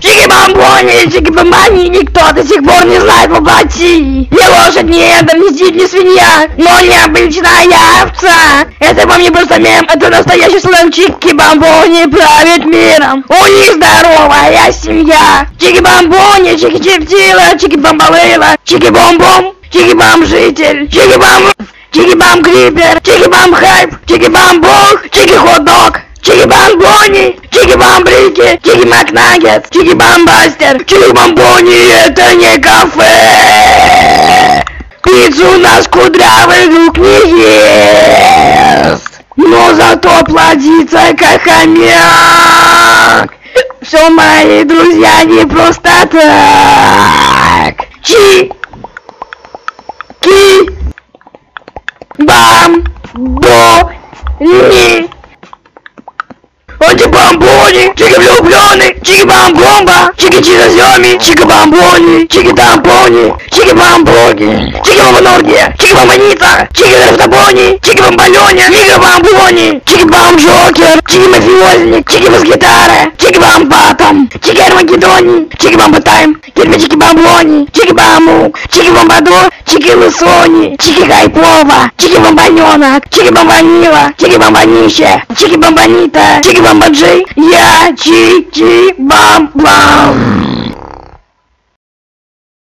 Чики бамбони, чики бамбани, никто до сих пор не знает воплоти. Ни лошадь, ни эндер, ни зид, ни свинья, но необычная овца. Это вам не просто мем, это настоящий сленг. Чики бамбони правит миром. У них здоровая семья. Чики бамбони, чики чертила, чики чики бом-бом, чики бам житель, чики бам... Чики бам крипер, чики бам хайп, чики бам бог, чики хот-дог. Чики бамбони, чики бамбрики, чики макнаггет, чики бамбастер, чики бамбони, это не кафе. Пиццу наш кудрявый друг не ест, но зато плодится как хомяк. Все мои друзья не просто так. Чи, ки, бам, бо, ни. chikipambonyi chikipyupyoni chikipamgomba chikichizazyoni chikipambonyi chikitambonyi chikipambonyi chikipambonorgya chikipambanyita chikileftabonyi chikipambanyonya chikipambonyi чики бамбони, чики бамжокер, чики мафиозник, чики бас-гитара, чики бамбатом, чики армагеддони, чики бамбатайм, кирпичики бамбони, чики бамук, чики бамбадор, чики лысони, чики хайпова, чики бомбаненок, чики бомбанила, чики бомбанище, чики бомбанита, чики бомбаджи, я чи чи бам бам.